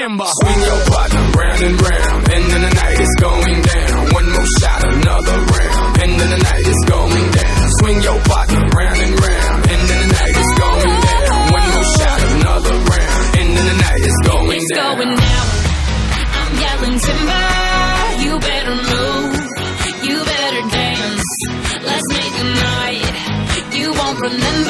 Will. Timber. Swing your partner round and round. End of the night is going down. One more shot, another round. End of the night is going down. Swing your partner round and round. End of the night is going down. One more shot, another round. End of the night is going It's down. going down. I'm yelling timber. You better move. You better dance. Let's make a night. You won't remember.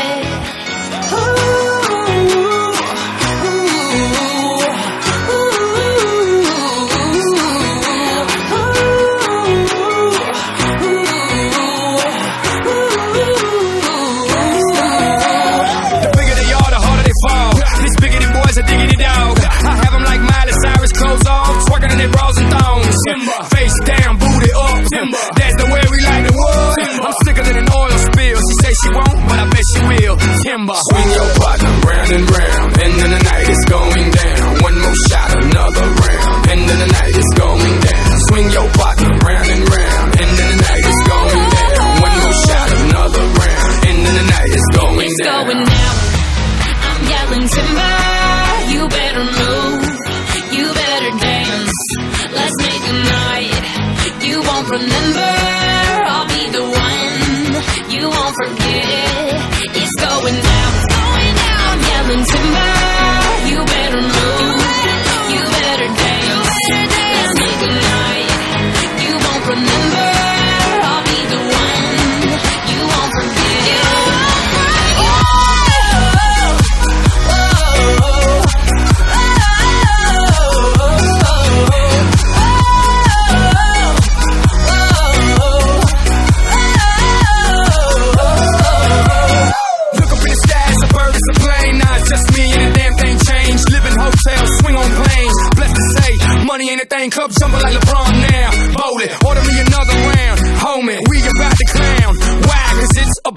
fishing wheel, timber. Swing your partner round and round, and then the night is going down. One more shot, another round, and then the night is going down. Swing your partner round and round, and then the night is going down. One more shot, another round, and then the night is going it's down. Going down. I'm yelling timber. You better move. You better dance. Let's make a night you won't remember. Anything, club jumping like LeBron now. Voli, order me another round. Homie, we about to clown. Why? Cause it's about